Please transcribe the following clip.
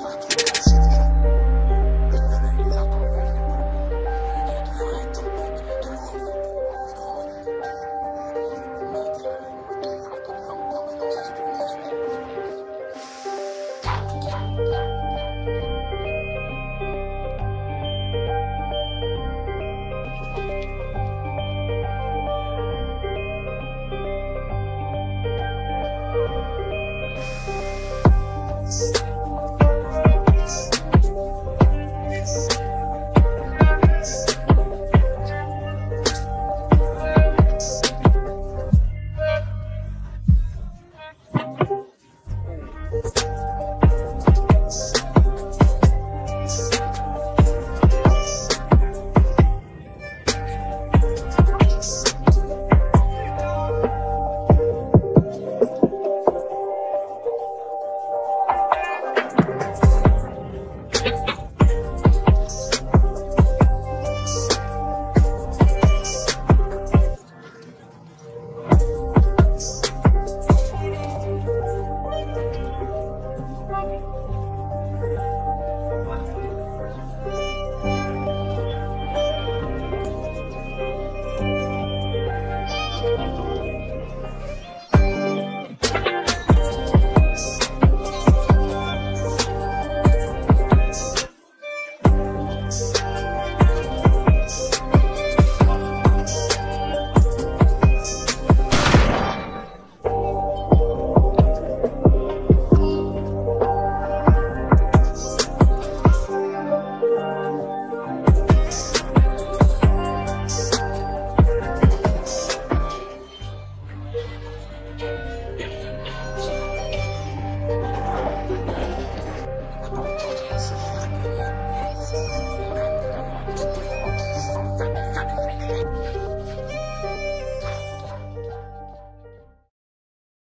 Thank Música